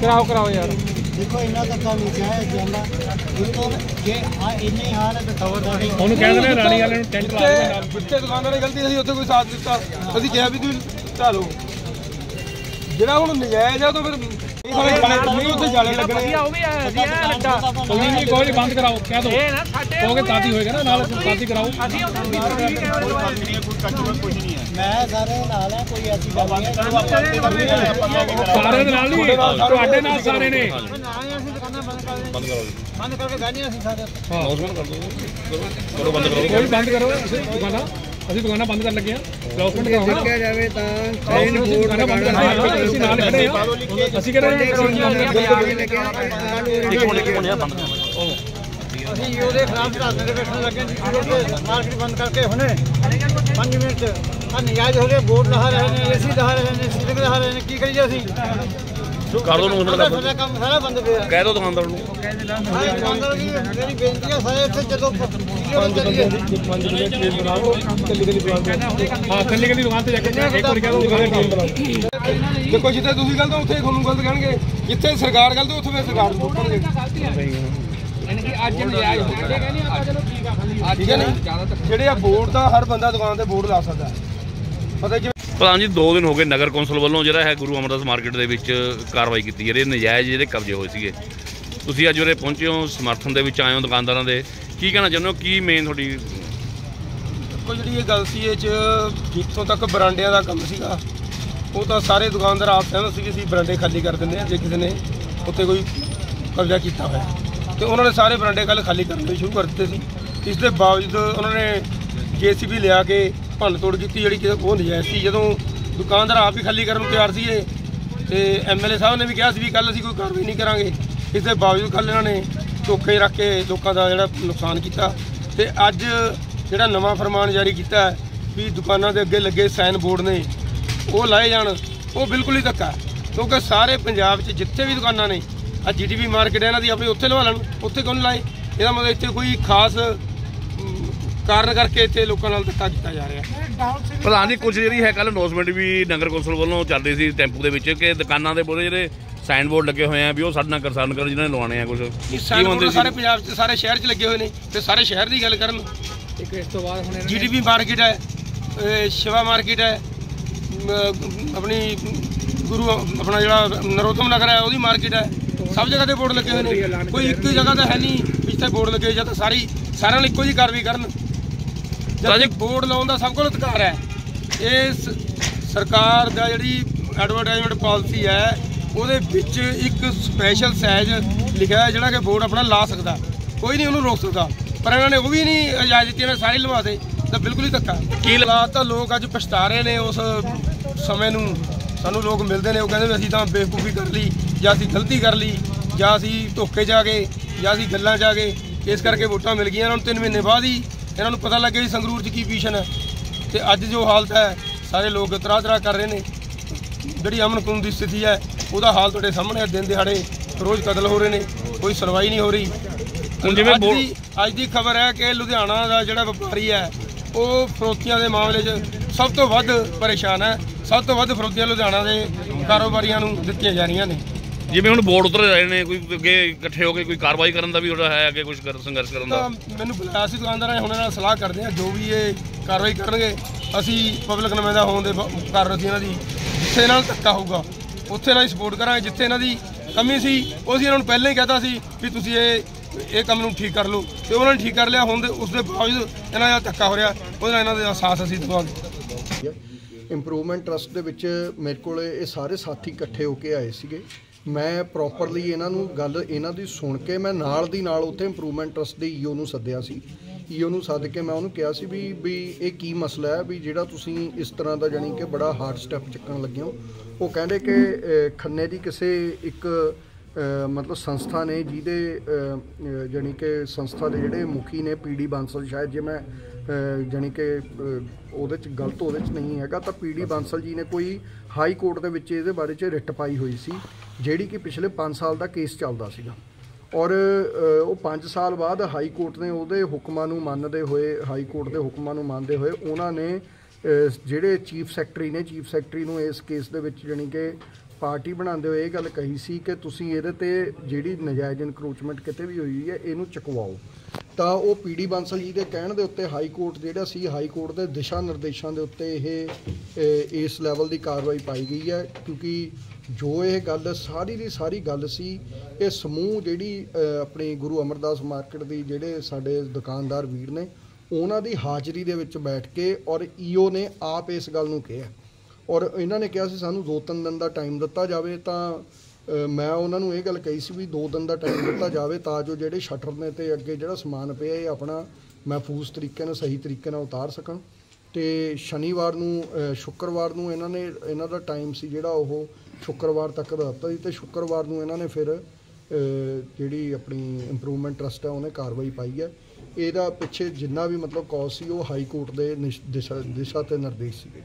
ਕਰਾਓ ਕਰਾਓ ਯਾਰ। ਦੇਖੋ ਇੰਨਾ ਧੱਕਾ ਨਹੀਂ ਜਾਇਜ਼ ਜਾਂਦਾ ਦੇਖੋ ਜੇ ਆ ਇੰਨੇ ਹਾਲ ਹੈ ਤਾਂ ਖਬਰਦਾਰੀ ਉਹਨੂੰ ਕਹਿ ਦਿੰਦੇ ਰਾਣੀ ਵਾਲੇ ਨੂੰ ਟੈਂਟ ਲਾ ਦੇ ਨਾਲ ਜਿੱਥੇ ਦੁਕਾਨਦਾਰ ਦੀ ਗਲਤੀ ਸੀ ਉੱਥੇ ਕੋਈ ਸਾਥ ਦਿੱਤਾ। ਅਸੀਂ ਕਿਹਾ ਵੀ ਤੁਸੀਂ ਢਾਲੋ ਜਿਹੜਾ ਹੁਣ ਨਜਾਇਜ਼ ਆ ਉਹ ਤਾਂ ਫਿਰ ਨਹੀਂ ਨਹੀਂ। ਉੱਥੇ ਜਾਲੇ ਲੱਗਣੇ ਆ। ਉਹ ਵੀ ਹੈ ਵਧੀਆ ਲੱਗਾ ਕੋਈ ਨਹੀਂ ਕੋਈ ਨਹੀਂ ਬੰਦ ਕਰਾਓ ਕਹਿ ਦੋ। ਇਹ ਨਾ ਸਾਡੇ ਕਹੋਗੇ ਤਾਤੀ ਹੋਏਗਾ ਨਾ ਨਾਲ ਤਾਤੀ ਕਰਾਓ। ਅਸੀਂ ਉਹ ਸੀਸੀਟੀਵੀ ਕੈਮਰੇ ਲਵਾਏ ਮੈਂ ਸਾਰੇ ਨਾਲ ਹੈ ਕੋਈ ਐਸੀ ਗੱਲ ਨਹੀਂ ਹੈ। ਸਾਰੇ ਦੇ ਨਾਲ ਨਹੀਂ। ਤੁਹਾਡੇ ਨਾਲ ਸਾਰੇ ਨੇ। ਬੰਦ ਕਰ ਬੰਦ ਕਰੋ ਬੰਦ ਕਰਕੇ ਬਹਿਨੇ ਅਸੀਂ ਸਾਰੇ। ਕੋਈ ਬੰਦ ਕਰੋ। ਅਸੀਂ ਦੁਕਾਨਾਂ। ਅਸੀਂ ਦੁਕਾਨਾਂ ਬੰਦ ਕਰਨ ਲੱਗੇ ਆ ਲੌਸਮੈਂਟ ਕਰਾਓ ਨਾ। ਜਾਵੇ ਤਾਂ ਦੁਕਾਨਾਂ ਬੰਦ ਕਰਦੇ ਅਸੀਂ ਨਾਲ ਖੜੇ ਆ ਅਸੀਂ ਕਿਹੜੇ ਅਸੀਂ ਉਹਦੇ ਖਿਲਾਫ ਧਰਨੇ ਦੇ ਬੈਠਣ ਲੱਗੇ ਮਾਰਕੀਟ ਬੰਦ ਕਰਕੇ ਹੁਣੇ 5 ਮਿੰਟ ਆ ਹੋ ਗਏ। ਬੋਰਡ ਲਾ ਰਹੇ ਨੇ ਏਸੀ ਲਾ ਰਹੇ ਨੇ ਸੀਲਿੰਗ ਲਾ ਰਹੇ ਨੇ। ਕੀ ਕਰੀਏ ਅਸੀਂ? ਕਰ ਦੋ ਨੂੰ ਸਾਡਾ ਸਾਡਾ ਕੰਮ ਸਾਰਾ ਬੰਦ ਪਿਆ। ਕਹਿ ਦੋ ਦੁਕਾਨਦਾਰ ਨੂੰ। ਸਾਰੇ ਦੁਕਾਨਦਾਰ ਕੀ ਮੇਰੀ ਬੇਨਤੀ ਹੈ ਸਾਰੇ ਇੱਥੇ ਜਦੋਂ ਵੀਡੀਓ ਚੱਲੀਏ ਪੰਜ ਵਜੇ ਕੇਸ ਬਣਾਓ ਕੱਲੀ ਕੱਲੀ ਦੁਕਾਨ ਤੇ। ਹਾਂ ਕੱਲੀ ਕੱਲੀ ਦੁਕਾਨ ਤੇ ਜਾ ਕੇ ਇੱਕ ਵਾਰ ਕਹਿ ਦੋ ਦੁਕਾਨ ਤੇ। ਬਣਾਓ ਦੇਖੋ ਜਿੱਥੇ ਤੁਸੀਂ ਗਲਤ ਹੋ ਉੱਥੇ ਤੁਹਾਨੂੰ ਗਲਤ ਕਹਿਣਗੇ। ਜਿੱਥੇ ਸਰਕਾਰ ਗਲਤ ਹੋ ਉੱਥੇ ਫਿਰ ਸਰਕਾਰ ਨੂੰ ਰੋਕਣਗੇ ਯਾਨੀ ਕਿ ਅੱਜ ਨਜਾਇਜ਼ ਹੋ ਗਿਆ ਕਹਿੰਦੇ ਆਪਾਂ ਚਲੋ ਠੀਕ ਆ ਖਾਲੀ ਠੀਕ ਹੈ ਜਿਹੜੇ ਆ ਬੋਰਡ ਦਾ ਹਰ ਬੰਦਾ ਦੁਕਾਨ ਤੇ ਬੋਰਡ ਲਾ ਸਕਦਾ। ਪਤਾ ਜਿਵੇਂ ਪ੍ਰਧਾਨ ਜੀ 2 ਦਿਨ ਹੋ ਗਏ ਨਗਰ ਕੌਂਸਲ ਵੱਲੋਂ ਜਿਹੜਾ ਹੈ ਗੁਰੂ ਅਮਰਦਾਸ ਮਾਰਕੀਟ ਦੇ ਵਿੱਚ ਕਾਰਵਾਈ ਕੀਤੀ ਜਾ ਨਜਾਇਜ਼ ਜਿਹੜੇ ਕਬਜ਼ੇ ਹੋਏ ਸੀਗੇ। ਤੁਸੀਂ ਅੱਜ ਉਰੇ ਪਹੁੰਚੇ ਹੋ, ਸਮਰਥਨ ਦੇ ਵਿੱਚ ਆਏ ਹੋ ਦੁਕਾਨਦਾਰਾਂ ਦੇ। ਕੀ ਕਹਿਣਾ ਚਾਹੁੰਦੇ ਹੋ? ਕੀ ਮੇਨ ਤੁਹਾਡੀ ਦੇਖੋ ਜਿਹੜੀ ਇਹ ਗੱਲ ਸੀ, ਇਹ ਚ ਜਿੱਥੋਂ ਤੱਕ ਬਰਾਂਡਿਆਂ ਦਾ ਕੰਮ ਸੀਗਾ, ਉਹ ਤਾਂ ਸਾਰੇ ਦੁਕਾਨਦਾਰ ਆਪ ਸਹਿਮਤ ਸੀ ਕਿ ਅਸੀਂ ਬਰਾਂਡੇ ਖਾਲੀ ਕਰ ਦਿੰਦੇ ਆ ਜੇ ਕਿਸੇ ਨੇ ਉੱਤੇ ਕੋਈ ਕਬਜ਼ਾ ਕੀਤਾ ਹੋਇਆ। ਤੇ ਉਹਨਾਂ ਨੇ ਸਾਰੇ ਬਰਾਂਡੇ ਕੱਲ ਖਾਲੀ ਕਰਨੇ ਸ਼ੁਰੂ ਕਰ ਦਿੱਤੇ ਸੀ। ਇਸ ਦੇ ਬਾਵਜੂਦ ਉਹਨਾਂ ਨੇ ਜੀਸੀਬੀ ਲਿਆ ਕੇ ਭੰਨ ਤੋੜ ਕੀਤੀ ਜਿਹੜੀ ਕਿ ਉਹ ਨਜਾਇਜ਼ ਸੀ। ਜਦੋਂ ਦੁਕਾਨਦਾਰ ਆਪ ਹੀ ਖਾਲੀ ਕਰਨ ਨੂੰ ਤਿਆਰ ਸੀ ਇਹ ਤੇ ਐਮਐਲਏ ਸਾਹਿਬ ਨੇ ਵੀ ਕਿਹਾ ਸੀ ਵੀ ਕੱਲ ਅਸੀਂ ਕੋਈ ਕਾਰਵਾਈ ਨਹੀਂ ਕਰਾਂਗੇ। ਇਸ ਦੇ ਬਾਵਜੂਦ ਕੱਲ ਇਹਨਾਂ ਨੇ ਧੋਖੇ ਰੱਖ ਕੇ ਲੋਕਾਂ ਦਾ ਜਿਹੜਾ ਨੁਕਸਾਨ ਕੀਤਾ। ਤੇ ਅੱਜ ਜਿਹੜਾ ਨਵਾਂ ਫਰਮਾਨ ਜਾਰੀ ਕੀਤਾ ਵੀ ਦੁਕਾਨਾਂ ਦੇ ਅੱਗੇ ਲੱਗੇ ਸਾਈਨ ਬੋਰਡ ਨੇ, ਉਹ ਲਾਏ ਜਾਣ, ਉਹ ਬਿਲਕੁਲ ਹੀ ਧੱਕਾ ਕਿਉਂਕਿ ਸਾਰੇ ਪੰਜਾਬ 'ਚ ਜਿੱਥੇ ਵੀ ਦੁਕਾਨਾਂ ਨੇ ਆ ਜੀਟੀਵੀ ਮਾਰਕੀਟ ਇਹਨਾਂ ਦੀ ਆਪਣੀ ਉੱਥੇ ਲਵਾ ਲੈਣ, ਉੱਥੇ ਕਿਉਂ ਨਹੀਂ ਲਾਏ? ਇਹਦਾ ਮਤਲਬ ਇੱਥੇ ਕੋਈ ਖਾਸ ਕਾਰਨ ਕਰਕੇ ਇੱਥੇ ਲੋਕਾਂ ਨਾਲ ਧੱਕਾ ਕੀਤਾ ਜਾ ਰਿਹਾ। ਪ੍ਰਧਾਨ ਜੀ ਕੁਝ ਜਿਹੜੀ ਹੈ ਕੱਲ ਅਨਾਉਂਸਮੈਂਟ ਵੀ ਨਗਰ ਕੌਂਸਲ ਵੱਲੋਂ ਚੱਲ ਰਹੀ ਸੀ ਟੈਂਪੂ ਦੇ ਵਿੱਚ ਕਿ ਦੁਕਾਨਾਂ ਦੇ ਬੋਲੇ ਜਿਹੜੇ ਸਾਈਨ ਬੋਰਡ ਲੱਗੇ ਹੋਏ ਆ ਵੀ ਉਹ ਸਾਡੇ ਨਾਲ ਕੰਸਰਨ ਕਰਨ ਜਿਹਨਾਂ ਨੇ ਲਵਾਉਣੇ ਆ ਕੁਝ ਕੀ ਸਾਈਨ ਹੁੰਦੇ ਸੀ? ਸਾਰੇ ਪੰਜਾਬ 'ਚ ਸਾਰੇ ਸ਼ਹਿਰ 'ਚ ਲੱਗੇ ਹੋਏ ਨੇ ਤੇ ਸਾਰੇ ਸ਼ਹਿਰ ਦੀ ਗੱਲ ਕਰਨ। ਇੱਕ ਇਸ ਤੋਂ ਬਾਅਦ ਹੁਣ ਜੀਡੀਪੀ ਮਾਰਕੀਟ ਹੈ ਇਹ ਸ਼ਿਵਾ ਮਾਰਕੀਟ ਹੈ ਆਪਣੀ ਗੁਰੂ ਆਪਣਾ ਜਿਹੜਾ ਨਰੋਤਮ ਨਗਰ ਹੈ ਉਹਦੀ ਮਾਰਕੀਟ ਹੈ। ਸਭ ਜਗ੍ਹਾ ਤੇ ਬੋਰਡ ਲੱਗੇ ਹੋਏ ਨੇ। ਕੋਈ ਇੱਕ ਜਗ੍ਹਾ ਤਾਂ ਹੈ ਨਹੀਂ ਜਿੱਥੇ ਬੋਰਡ ਲੱਗੇ ਜਾਂ ਤਾਂ ਸਾਰੀ ਸਾਰਿਆਂ ਲਈ ਇੱਕੋ ਜਿਹੀ ਕਾਰਵਾਈ ਕਰਨ। ਜਦ ਬੋਰਡ ਲਾਉਣ ਦਾ ਸਭ ਕੋਲ ਅਧਿਕਾਰ ਹੈ। ਇਸ ਸਰਕਾਰ ਦਾ ਜਿਹੜੀ ਐਡਵਰਟਾਈਜ਼ਮੈਂਟ ਪਾਲਿਸੀ ਹੈ ਉਹਦੇ ਵਿੱਚ ਇੱਕ ਸਪੈਸ਼ਲ ਸਾਈਜ਼ ਲਿਖਿਆ ਜਿਹੜਾ ਕਿ ਬੋਰਡ ਆਪਣਾ ਲਾ ਸਕਦਾ। ਕੋਈ ਨਹੀਂ ਉਹਨੂੰ ਰੋਕ ਸਕਦਾ। ਪਰ ਇਹਨਾਂ ਨੇ ਉਹ ਵੀ ਨਹੀਂ ਇਜਾਜ਼ਤ ਦਿੱਤੀ ਇਹਨਾਂ ਸਾਰੇ ਲਵਾ ਦੇ ਤਾਂ ਬਿਲਕੁਲ ਹੀ ਧੱਕਾ। ਕੀ ਤਾਂ ਲੋਕ ਅੱਜ ਪਛਤਾ ਰਹੇ ਨੇ ਉਸ ਸਮੇਂ ਨੂੰ। ਸਾਨੂੰ ਲੋਕ ਮਿਲਦੇ ਨੇ ਉਹ ਕਹਿੰਦੇ ਵੀ ਅਸੀਂ ਤਾਂ ਬੇਵਕੂਫੀ ਕਰ ਲਈ ਜਾਂ ਅਸੀਂ ਗਲਤੀ ਕਰ ਲਈ ਜਾਂ ਅਸੀਂ ਧੋਖੇ ਆ ਗਏ ਜਾਂ ਅਸੀਂ ਗੱਲਾਂ ਆ ਗਏ। ਇਸ ਕਰਕੇ ਵੋਟਾਂ ਮਿਲ ਗਈਆਂ ਇਹਨਾਂ ਨੂੰ 3 ਮਹੀਨੇ ਬਾਅਦ ਹੀ ਇਹਨਾਂ ਨੂੰ ਪਤਾ ਲੱਗਿਆ ਵੀ ਸੰਗਰੂਰ 'ਚ ਕੀ ਪੋਜੀਸ਼ਨ ਹੈ ਤੇ ਅੱਜ ਜੋ ਹਾਲਤ ਹੈ ਸਾਰੇ ਲੋਕ ਤਰਾ ਤਰਾ ਕਰ ਰਹੇ ਨੇ। ਜਿਹੜੀ ਅਮਨ ਕਾਨੂੰਨ ਦੀ ਸਥਿਤੀ ਹੈ ਉਹਦਾ ਹਾਲ ਤੁਹਾਡੇ ਸਾਹਮਣੇ ਹੈ। ਦਿਨ ਦਿਹਾੜੇ ਰੋਜ਼ ਕਤਲ ਹੋ ਰਹੇ ਨੇ ਕੋਈ ਸੁਣਵਾਈ ਨਹੀਂ ਹੋ ਰਹੀ। ਹੁਣ ਜਿਵੇਂ ਅੱਜ ਦੀ ਖਬਰ ਹੈ ਕਿ ਲੁਧਿਆਣਾ ਦਾ ਜਿਹੜਾ ਵਪਾਰੀ ਹੈ ਉਹ ਫਰੋਤੀਆਂ ਦੇ ਮਾਮਲੇ 'ਚ ਸਭ ਤੋਂ ਵੱਧ ਪਰੇਸ਼ਾਨ ਹੈ। ਸਭ ਤੋਂ ਵੱਧ ਫਰੋਤੀਆਂ ਲੁਧਿਆਣਾ ਦੇ ਕਾਰੋਬਾਰੀਆਂ ਨੂੰ ਦਿੱਤੀਆਂ ਜਾ ਰਹੀਆਂ ਨੇ। ਜਿਵੇਂ ਹੁਣ ਬੋਰਡ ਉਤਰ ਰਹੇ ਨੇ ਕੋਈ ਅੱਗੇ ਇਕੱਠੇ ਹੋ ਕੇ ਕੋਈ ਕਾਰਵਾਈ ਕਰਨ ਦਾ ਵੀ ਉਹਦਾ ਹੈ ਅੱਗੇ ਕੁਝ ਕਰ ਸੰਘਰਸ਼ ਕਰਨ ਦਾ? ਮੈਨੂੰ ਬੁਲਾਇਆ ਸੀ ਦੁਕਾਨਦਾਰਾਂ ਨੇ ਹੁਣ ਇਹਨਾਂ ਨਾਲ ਸਲਾਹ ਕਰਦੇ ਆ ਜੋ ਵੀ ਇਹ ਕਾਰਵਾਈ ਕਰਨਗੇ ਅਸੀਂ ਪਬਲਿਕ ਨੁਮਾਇੰਦਾ ਹੋਣ ਦੇ ਕਾਰਨ ਅਸੀਂ ਇਹਨਾਂ ਦੀ ਜਿੱਥੇ ਇਹਨਾਂ ਨਾਲ ਧੱਕਾ ਹੋਊਗਾ ਉੱਥੇ ਇਹਨਾਂ ਦੀ ਸਪੋਰਟ ਕਰਾਂਗੇ ਜਿੱਥੇ ਇਹਨਾਂ ਦੀ ਕਮੀ ਸੀ ਉਹ ਅਸੀਂ ਇਹਨਾਂ ਨੂੰ ਪਹਿਲਾਂ ਹੀ ਕਹਤਾ ਸੀ ਵੀ ਤੁਸੀਂ ਇਹ ਇਹ ਕੰਮ ਨੂੰ ਠੀਕ ਕਰ ਲਓ ਤੇ ਉਹਨਾਂ ਨੇ ਠੀਕ ਕਰ ਲਿਆ ਹੁਣ ਦੇ ਉਸ ਦੇ ਬਾਵਜੂਦ ਇਹਨਾਂ ਦਾ ਧੱਕਾ ਹੋ ਰਿਹਾ ਉਹਦੇ ਨਾਲ ਇਹਨਾਂ ਦੇ ਸਾਥ ਅਸੀਂ ਦਵਾਂਗੇ। ਇੰਪਰੂਵਮੈਂਟ ਟਰਸਟ ਦੇ ਵਿੱਚ ਮੇਰੇ ਕੋਲ ਇਹ ਸਾਰੇ ਸਾਥੀ ਇਕੱਠੇ ਹੋ ਕੇ ਆਏ ਸੀਗੇ। ਮੈਂ ਪ੍ਰੋਪਰਲੀ ਇਹਨਾਂ ਨੂੰ ਗੱਲ ਇਹਨਾਂ ਦੀ ਸੁਣ ਕੇ ਮੈਂ ਨਾਲ ਦੀ ਨਾਲ ਉੱਥੇ ਇੰਪਰੂਵਮੈਂਟ ਟਰਸਟ ਦੇ ਈਓ ਨੂੰ ਸੱਦਿਆ ਸੀ। ਈਓ ਨੂੰ ਸੱਦ ਕੇ ਮੈਂ ਉਹਨੂੰ ਕਿਹਾ ਸੀ ਵੀ ਵੀ ਇਹ ਕੀ ਮਸਲਾ ਹੈ ਵੀ ਜਿਹੜਾ ਤੁਸੀਂ ਇਸ ਤਰ੍ਹਾਂ ਦਾ ਜਾਨੀ ਕਿ ਬੜਾ ਹਾਰਡ ਸਟੈਪ ਚੱਕਣ ਲੱਗੇ ਹੋ। ਉਹ ਕਹਿੰਦੇ ਕਿ ਖੰਨੇ ਦੀ ਕਿਸੇ ਇੱਕ ਮਤਲਬ ਸੰਸਥਾ ਨੇ ਜਿਹਦੇ ਅ, ਜਾਣੀ ਕਿ ਸੰਸਥਾ ਦੇ ਜਿਹੜੇ ਮੁਖੀ ਨੇ ਪੀਡੀ ਬਾਂਸਲ ਸ਼ਾਇਦ ਜੇ ਮੈਂ ਅ, ਜਾਣੀ ਕਿ ਉਹਦੇ ਚ ਗਲਤ ਉਹਦੇ ਚ ਨਹੀਂ ਹੈਗਾ ਤਾਂ ਪੀਡੀ ਬਾਂਸਲ ਜੀ ਨੇ ਕੋਈ ਹਾਈ ਕੋਰਟ ਦੇ ਵਿੱਚ ਇਹਦੇ ਬਾਰੇ ਚ ਰਿਟ ਪਾਈ ਹੋਈ ਸੀ ਜਿਹੜੀ ਕਿ ਪਿਛਲੇ 5 ਸਾਲ ਦਾ ਕੇਸ ਚੱਲਦਾ ਸੀਗਾ। ਔਰ ਉਹ 5 ਸਾਲ ਬਾਅਦ ਹਾਈ ਕੋਰਟ ਨੇ ਉਹਦੇ ਹੁਕਮਾਂ ਨੂੰ ਮੰਨਦੇ ਹੋਏ ਹਾਈ ਕੋਰਟ ਦੇ ਹੁਕਮਾਂ ਨੂੰ ਮੰਨਦੇ ਹੋਏ ਉਹਨਾਂ ਨੇ ਜਿਹੜੇ ਚੀਫ ਸੈਕਟਰੀ ਨੇ ਚੀਫ ਸੈਕਟਰੀ ਨੂੰ ਇਸ ਕੇਸ ਦੇ ਵਿੱਚ ਜਾਣੀ ਕਿ ਪਾਰਟੀ ਬਣਾਉਂਦੇ ਹੋਏ ਇਹ ਗੱਲ ਕਹੀ ਸੀ ਕਿ ਤੁਸੀਂ ਇਹਦੇ ਤੇ ਜਿਹੜੀ ਨਜਾਇਜ਼ ਇਨਕਰੋਚਮੈਂਟ ਕਿਤੇ ਵੀ ਹੋਈ ਹੈ ਇਹਨੂੰ ਚੁਕਵਾਓ। ਤਾਂ ਉਹ ਪੀਡੀ ਬਾਂਸਲ ਜੀ ਦੇ ਕਹਿਣ ਦੇ ਉੱਤੇ ਹਾਈ ਕੋਰਟ ਜਿਹੜਾ ਸੀ ਹਾਈ ਕੋਰਟ ਦੇ ਦਿਸ਼ਾ ਨਿਰਦੇਸ਼ਾਂ ਦੇ ਉੱਤੇ ਇਹ ਇਸ ਲੈਵਲ ਦੀ ਕਾਰਵਾਈ ਪਾਈ ਗਈ ਹੈ। ਕਿਉਂਕਿ ਜੋ ਇਹ ਗੱਲ ਸਾਰੀ ਦੀ ਸਾਰੀ ਗੱਲ ਸੀ ਇਹ ਸਮੂਹ ਜਿਹੜੀ ਅ, ਆਪਣੀ ਗੁਰੂ ਅਮਰਦਾਸ ਮਾਰਕੀਟ ਦੀ ਜਿਹੜੇ ਸਾਡੇ ਦੁਕਾਨਦਾਰ ਵੀਰ ਨੇ ਉਹਨਾਂ ਦੀ ਹਾਜ਼ਰੀ ਦੇ ਵਿੱਚ ਬੈਠ ਕੇ ਔਰ ਈਓ ਨੇ ਆਪ ਇਸ ਗੱਲ ਨੂੰ ਕਿਹਾ। ਔਰ ਇਹਨਾਂ ਨੇ ਕਿਹਾ ਸੀ ਸਾਨੂੰ ਦੋ ਤਿੰਨ ਦਿਨ ਦਾ ਟਾਈਮ ਦਿੱਤਾ ਜਾਵੇ ਤਾਂ ਮੈਂ ਉਹਨਾਂ ਨੂੰ ਇਹ ਗੱਲ ਕਹੀ ਸੀ ਵੀ ਦੋ ਦਿਨ ਦਾ ਟਾਈਮ ਦਿੱਤਾ ਜਾਵੇ ਤਾਂ ਜੋ ਜਿਹੜੇ ਸ਼ਟਰ ਨੇ ਤੇ ਅੱਗੇ ਜਿਹੜਾ ਸਮਾਨ ਪਿਆ ਇਹ ਆਪਣਾ ਮਹਿਫੂਜ਼ ਤਰੀਕੇ ਨਾਲ, ਸਹੀ ਤਰੀਕੇ ਨਾਲ ਉਤਾਰ ਸਕਣ। ਤੇ ਸ਼ਨੀਵਾਰ ਨੂੰ ਸ਼ੁੱਕਰਵਾਰ ਨੂੰ ਇਹਨਾਂ ਨੇ, ਇਹਨਾਂ ਦਾ ਟਾਈਮ ਸੀ ਜਿਹੜਾ ਉਹ ਸ਼ੁੱਕਰਵਾਰ ਤੱਕ ਦਾ ਦਿੱਤਾ ਸੀ ਤੇ ਸ਼ੁੱਕਰਵਾਰ ਨੂੰ ਇਹਨਾਂ ਨੇ ਫਿਰ ਜਿਹੜੀ ਆਪਣੀ ਇੰਪਰੂਵਮੈਂਟ ਟਰਸਟ ਹੈ ਉਹਨੇ ਕਾਰਵਾਈ ਪਾਈ ਹੈ। ਇਹਦਾ ਪਿੱਛੇ ਜਿੰਨਾ ਵੀ ਮਤਲਬ ਕੌਜ਼ ਸੀ ਉਹ ਹਾਈ ਕੋਰਟ ਦੇ ਨਿਸ਼- ਦਿਸ਼ਾ ਦਿਸ਼ਾ ਤੇ ਨਿਰਦੇਸ਼ ਸੀਗੇ।